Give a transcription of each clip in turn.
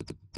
but the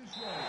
Enjoy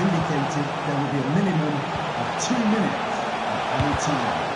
indicated there will be a minimum of two minutes at any time.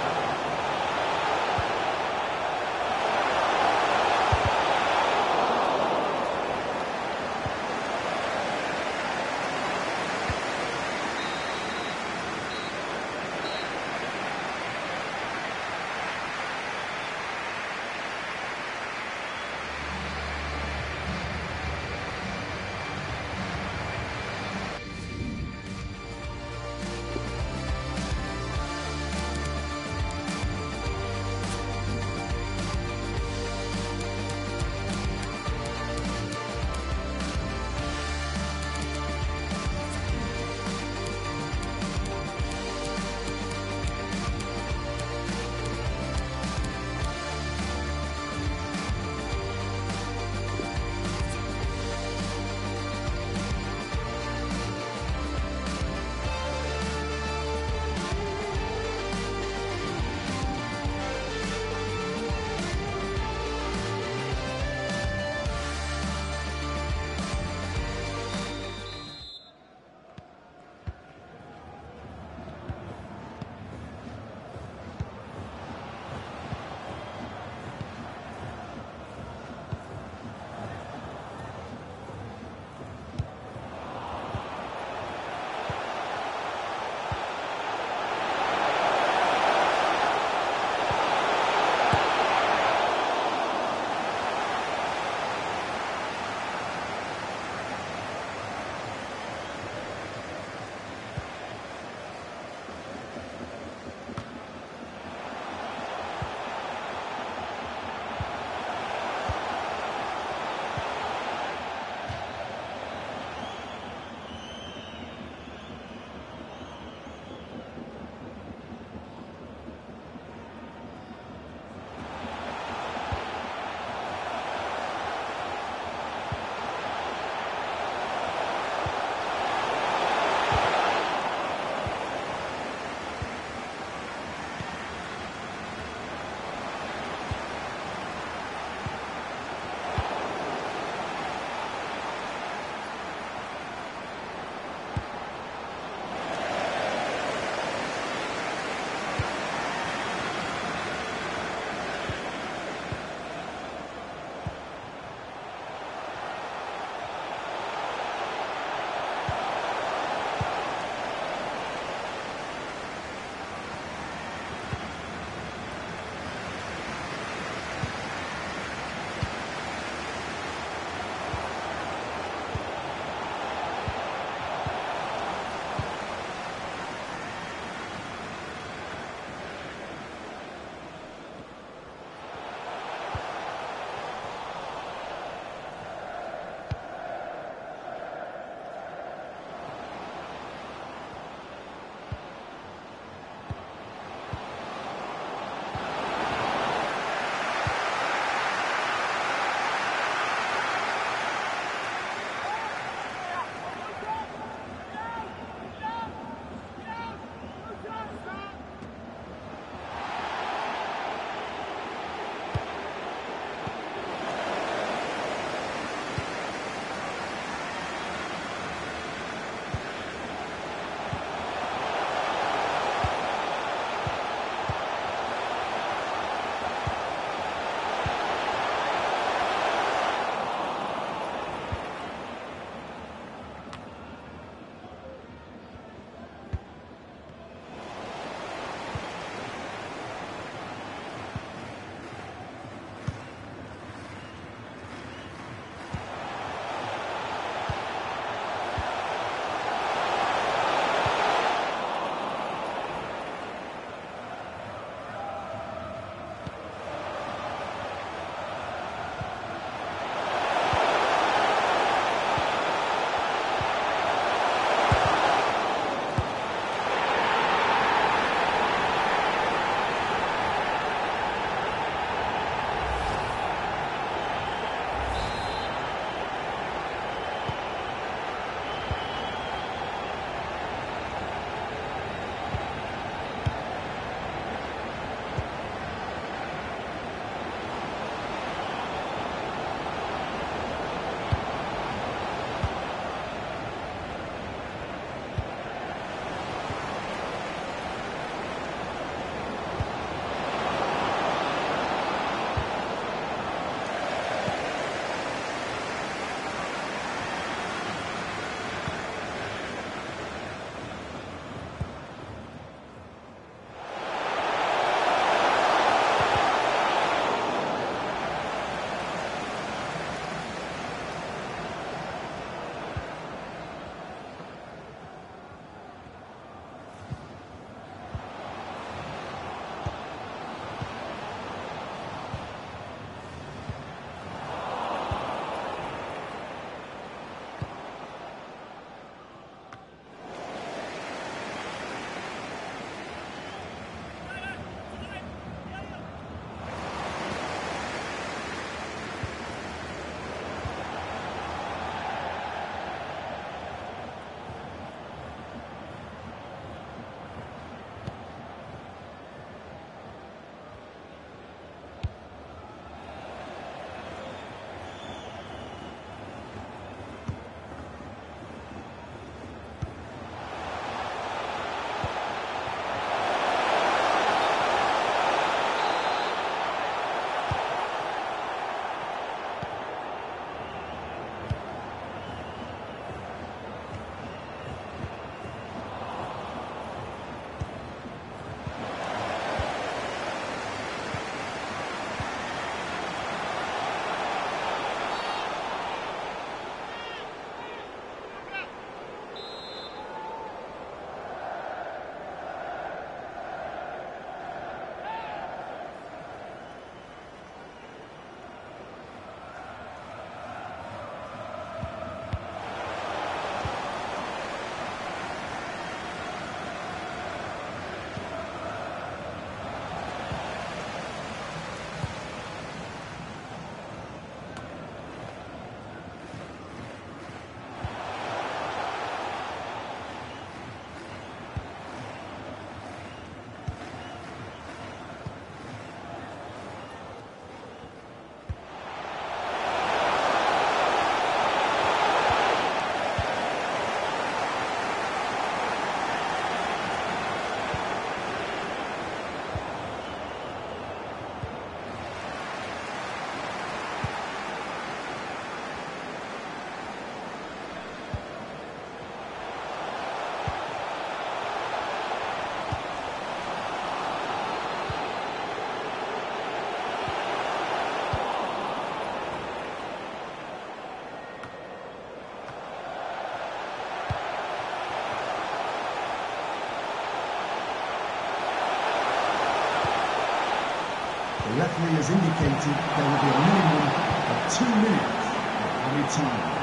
Referee has indicated there will be a minimum of two minutes of added time.